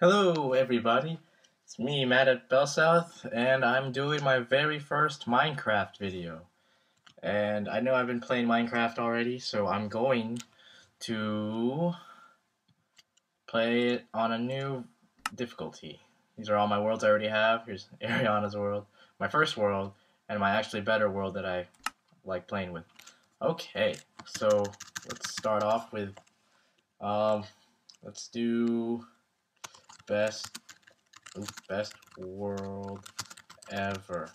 Hello, everybody. It's me, Matt at Bellsouth, and I'm doing my very first Minecraft video. And I know I've been playing Minecraft already, so I'm going to play it on a new difficulty. These are all my worlds I already have. Here's Ariana's world, my first world, and my actually better world that I like playing with. Okay, so let's start off with, um, let's do best best world ever.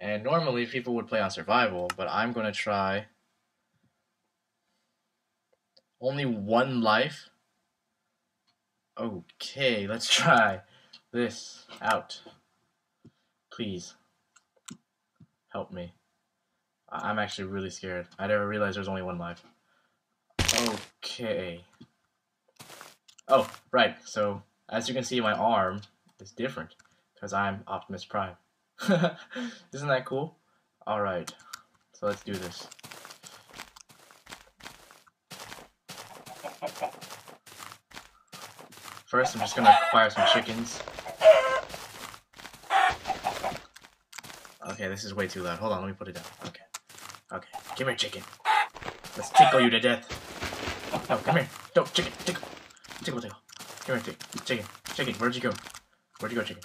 And normally people would play on survival, but I'm gonna try only one life. Okay, let's try this out. Please help me. I'm actually really scared. I never realized there's only one life. Okay. Oh, right. So as you can see, my arm is different because I'm Optimus Prime. Isn't that cool? Alright, so let's do this. First, I'm just gonna acquire some chickens. Okay, this is way too loud. Hold on, let me put it down. Okay. Okay. Come here, chicken. Let's tickle you to death. Oh, come here. Don't, chicken. Tickle. Tickle, tickle. Come here, chicken. Chicken. Chicken, where'd you go? Where'd you go, chicken?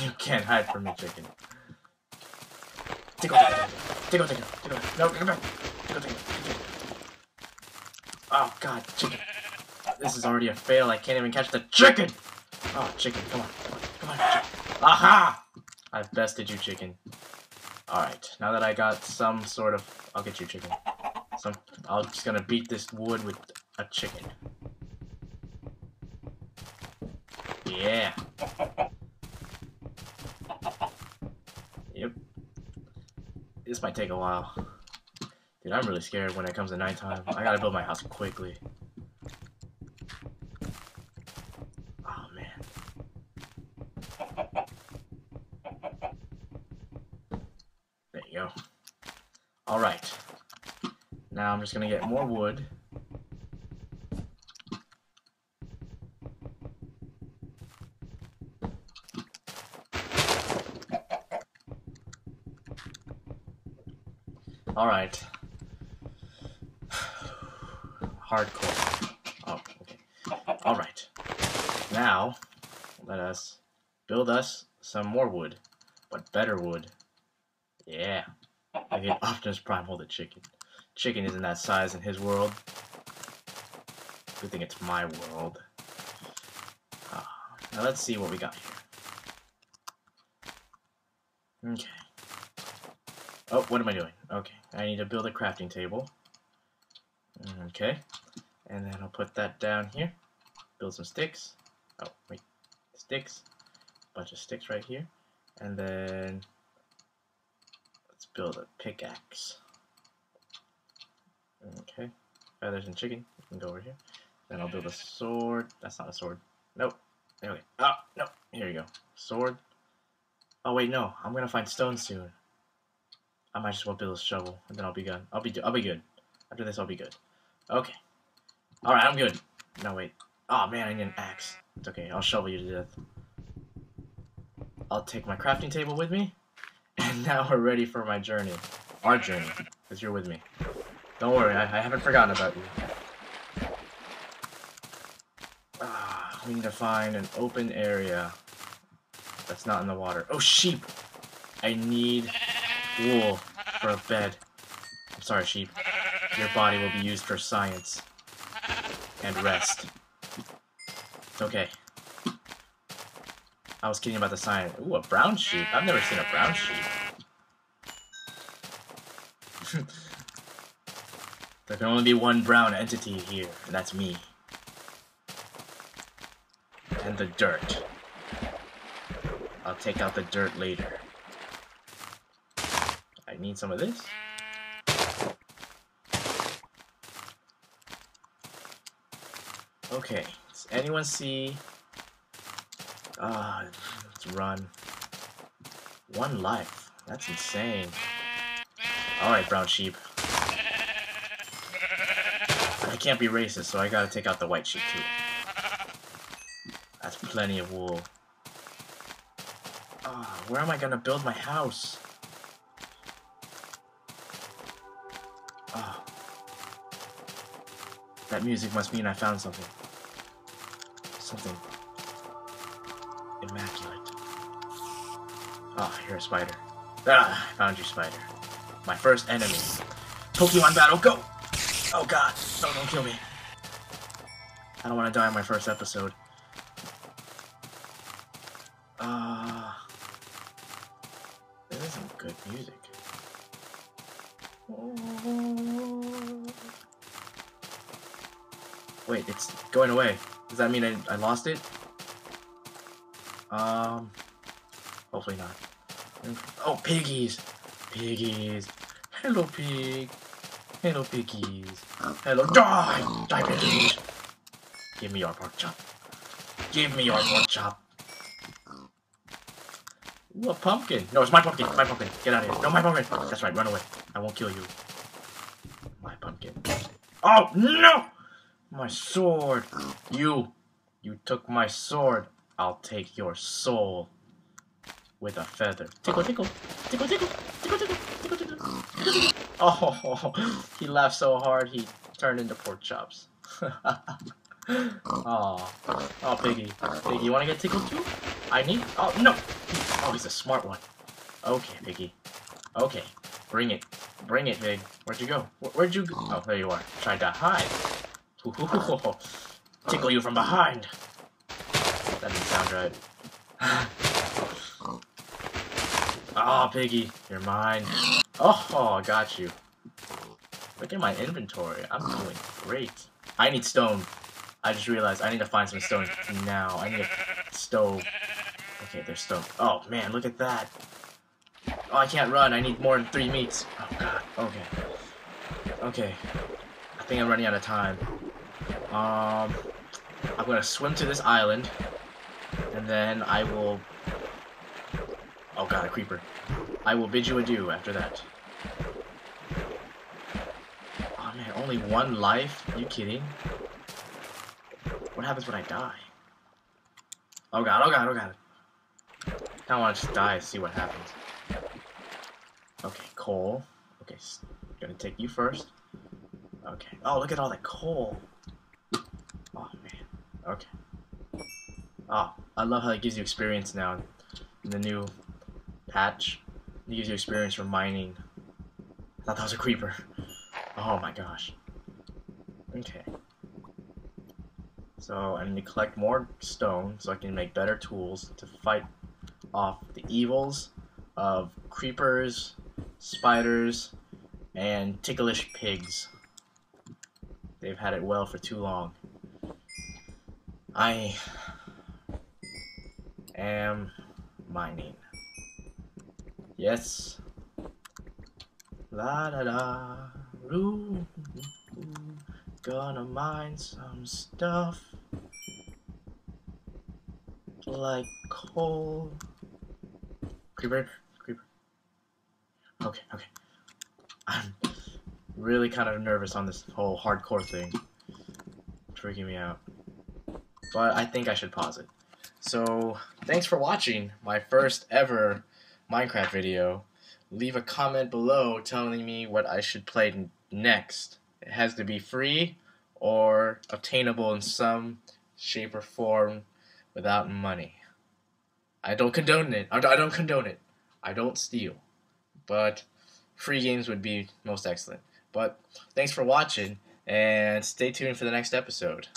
You can't hide from me, chicken. Tickle, tickle, tickle, tickle, tickle. No, come back. Tickle, tickle, tickle. Oh, God, chicken. This is already a fail. I can't even catch the chicken. Oh, chicken, come on, come on, come on, chicken. Aha! I've bested you, chicken. Alright, now that I got some sort of... I'll get you, chicken. Some, I'm just gonna beat this wood with a chicken. Yeah. Yep. This might take a while. Dude, I'm really scared when it comes to nighttime. I gotta build my house quickly. Oh, man. There you go. Alright. Now I'm just gonna get more wood. Alright. Hardcore. Oh, okay. Alright. Now, let us build us some more wood. But better wood. Yeah. I get Optimus Prime hold a chicken. Chicken isn't that size in his world. Good thing it's my world. Uh, now let's see what we got here. Okay. Oh, what am I doing? Okay, I need to build a crafting table. Okay, and then I'll put that down here. Build some sticks. Oh, wait, sticks. Bunch of sticks right here. And then let's build a pickaxe. Okay, feathers and chicken. You can go over here. Then I'll build a sword. That's not a sword. Nope. There we go. Oh, no. Here you go. Sword. Oh, wait, no. I'm going to find stone soon. I might just well build a shovel, and then I'll be good. I'll be I'll be good. After this, I'll be good. Okay. All right, I'm good. No wait. Oh man, I need an axe. It's okay. I'll shovel you to death. I'll take my crafting table with me, and now we're ready for my journey. Our journey, because you're with me. Don't worry, I, I haven't forgotten about you. Ah, we need to find an open area that's not in the water. Oh, sheep! I need wool for a bed. I'm sorry, sheep. Your body will be used for science. And rest. Okay. I was kidding about the science. Ooh, a brown sheep. I've never seen a brown sheep. there can only be one brown entity here, and that's me. And the dirt. I'll take out the dirt later. I need some of this. Okay, does anyone see... Ah, uh, let's run. One life. That's insane. Alright, brown sheep. I can't be racist, so I gotta take out the white sheep too. That's plenty of wool. Ah, where am I gonna build my house? That music must mean I found something. Something immaculate. Ah, you're a spider. Ah, I found you, spider. My first enemy. Pokemon battle, go! Oh god, no, don't kill me. I don't want to die in my first episode. Uh, this is some good music. It's going away. Does that mean I, I lost it? Um, hopefully not. Oh, piggies! Piggies! Hello, pig! Hello, piggies! Hello, die! Die, piggies! Give me your pork chop. Give me your pork chop. A pumpkin. No, it's my pumpkin. My pumpkin. Get out of here. No, my pumpkin. That's right. Run away. I won't kill you. My pumpkin. Oh, no! My sword. You. You took my sword. I'll take your soul. With a feather. Tickle, tickle. Tickle, tickle. Tickle, tickle. Tickle, tickle. Tickle, tickle. Oh, he laughed so hard he turned into pork chops. oh, oh, Piggy. Piggy, you want to get tickled too? I need. Oh no! Oh, he's a smart one. Okay, Piggy. Okay, bring it. Bring it, Pig. Where'd you go? Where'd you go? Oh, there you are. Tried to hide. Tickle you from behind. That didn't sound right. oh, Piggy, you're mine. Oh, I got you. Look at my inventory. I'm doing great. I need stone. I just realized I need to find some stone now. I need a stove. Okay, there's stone. Oh, man, look at that. Oh, I can't run. I need more than three meats. Oh, God. Okay. Okay. I think I'm running out of time. Um, I'm gonna swim to this island, and then I will... Oh, God, a creeper. I will bid you adieu after that. Oh, man, only one life? Are you kidding? What happens when I die? Oh god, oh god, oh god. I don't want to just die and see what happens. Okay, coal. Okay, gonna take you first. Okay. Oh, look at all that coal. Oh, man. Okay. Oh, I love how it gives you experience now in the new patch. It gives you experience for mining. I thought that was a creeper. Oh my gosh. Okay. So I need to collect more stone so I can make better tools to fight off the evils of creepers, spiders, and ticklish pigs. They've had it well for too long. I am mining. Yes. La da da. Roo. Gonna mine some stuff like coal. Creeper, creeper. Okay, okay. I'm really kind of nervous on this whole hardcore thing. freaking me out. But I think I should pause it. So, thanks for watching my first ever Minecraft video. Leave a comment below telling me what I should play next. It has to be free or obtainable in some shape or form without money. I don't condone it. I don't condone it. I don't steal. But free games would be most excellent. But thanks for watching and stay tuned for the next episode.